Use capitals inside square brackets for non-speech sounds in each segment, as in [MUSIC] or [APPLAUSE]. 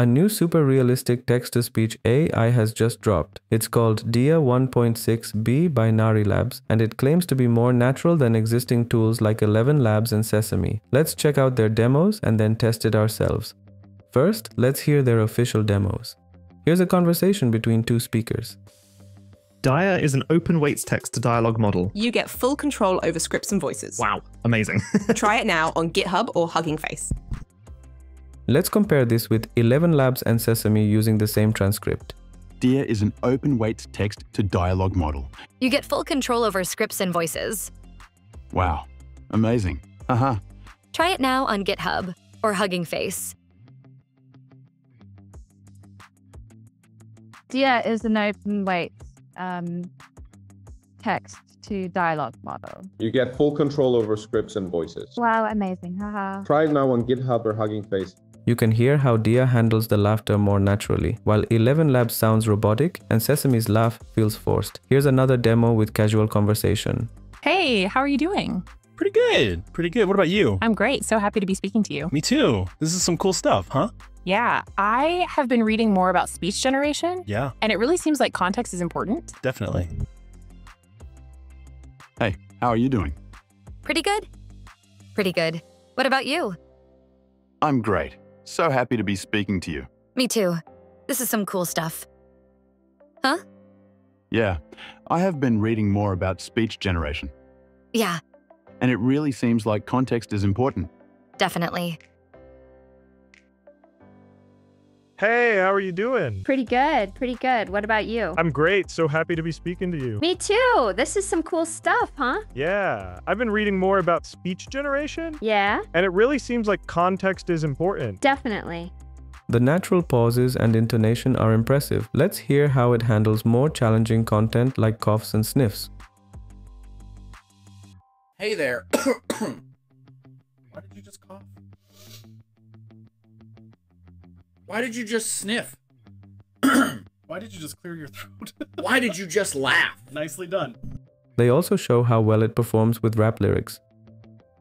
A new super realistic text to speech AI has just dropped. It's called DIA 1.6b by Nari Labs, and it claims to be more natural than existing tools like Eleven Labs and Sesame. Let's check out their demos and then test it ourselves. First, let's hear their official demos. Here's a conversation between two speakers. Dia is an open weights text to dialogue model. You get full control over scripts and voices. Wow, amazing. [LAUGHS] Try it now on GitHub or Hugging Face. Let's compare this with Eleven Labs and Sesame using the same transcript. DIA is an open weights text to dialogue model. You get full control over scripts and voices. Wow, amazing. Uh-huh. Try it now on GitHub or Hugging Face. Dia is an open weight um, text to dialogue model. You get full control over scripts and voices. Wow, amazing. Haha. Try it now on GitHub or Hugging Face. You can hear how Dia handles the laughter more naturally, while Eleven Labs sounds robotic and Sesame's laugh feels forced. Here's another demo with casual conversation. Hey, how are you doing? Pretty good. Pretty good. What about you? I'm great. So happy to be speaking to you. Me too. This is some cool stuff, huh? Yeah, I have been reading more about speech generation, Yeah, and it really seems like context is important. definitely. Hey, how are you doing? Pretty good? Pretty good. What about you? I'm great. So happy to be speaking to you. Me too. This is some cool stuff. Huh? Yeah, I have been reading more about speech generation, Yeah, and it really seems like context is important. definitely. Hey, how are you doing? Pretty good, pretty good. What about you? I'm great. So happy to be speaking to you. Me too. This is some cool stuff, huh? Yeah, I've been reading more about speech generation, Yeah, and it really seems like context is important. definitely. The natural pauses and intonation are impressive. Let's hear how it handles more challenging content like coughs and sniffs. Hey there. [COUGHS] Why did you just cough? Why did you just sniff? [CLEARS THROAT] Why did you just clear your throat? [LAUGHS] Why did you just laugh? Nicely done. They also show how well it performs with rap lyrics.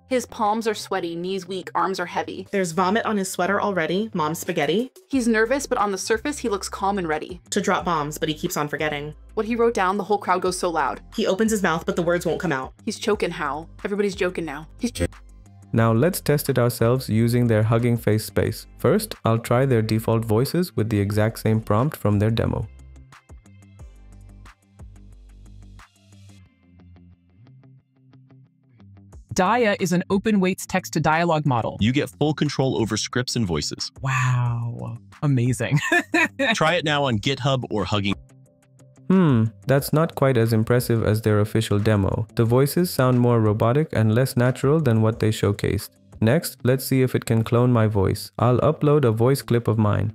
His palms are sweaty, knees weak, arms are heavy. There's vomit on his sweater already, mom's spaghetti. He's nervous, but on the surface, he looks calm and ready. To drop bombs, but he keeps on forgetting. What he wrote down, the whole crowd goes so loud. He opens his mouth, but the words won't come out. He's choking how? Everybody's joking now. He's ch- Now let's test it ourselves using their Hugging Face space. First, I'll try their default voices with the exact same prompt from their demo. Dia is an open weights text to dialogue model. You get full control over scripts and voices. Wow, amazing. [LAUGHS] Try it now on GitHub or Hugging. Hmm, that's not quite as impressive as their official demo. The voices sound more robotic and less natural than what they showcased. Next, let's see if it can clone my voice. I'll upload a voice clip of mine.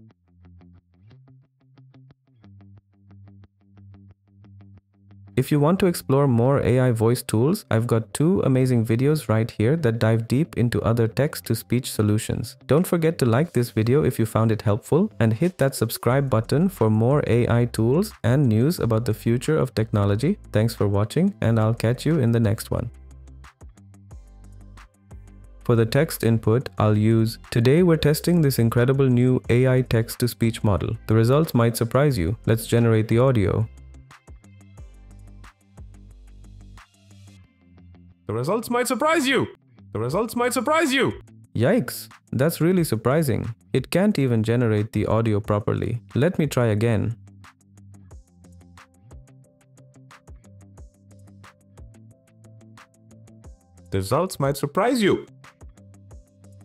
If you want to explore more AI voice tools, I've got two amazing videos right here that dive deep into other text-to-speech solutions. Don't forget to like this video if you found it helpful and hit that subscribe button for more AI tools and news about the future of technology. Thanks for watching and I'll catch you in the next one. For the text input, I'll use Today we're testing this incredible new AI text-to-speech model. The results might surprise you. Let's generate the audio. The results might surprise you. The results might surprise you. Yikes, that's really surprising. It can't even generate the audio properly. Let me try again. The results might surprise you.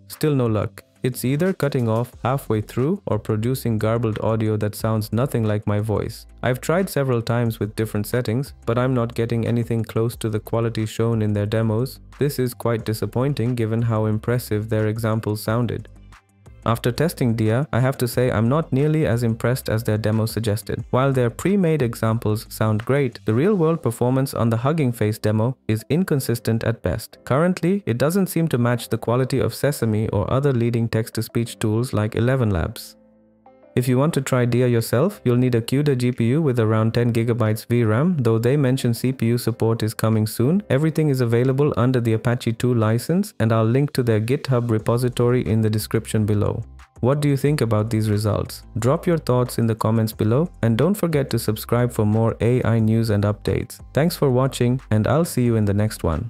Still no luck. It's either cutting off halfway through or producing garbled audio that sounds nothing like my voice. I've tried several times with different settings, but I'm not getting anything close to the quality shown in their demos. This is quite disappointing given how impressive their examples sounded. After testing Dia, I have to say I'm not nearly as impressed as their demo suggested. While their pre-made examples sound great, the real-world performance on the Hugging Face demo is inconsistent at best. Currently, it doesn't seem to match the quality of Sesame or other leading text-to-speech tools like Eleven Labs. If you want to try Dia yourself, you'll need a CUDA GPU with around 10GB VRAM, though they mention CPU support is coming soon. Everything is available under the Apache 2 license, and I'll link to their GitHub repository in the description below. What do you think about these results? Drop your thoughts in the comments below and don't forget to subscribe for more AI news and updates. Thanks for watching and I'll see you in the next one.